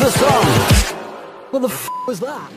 the song? What the f was that?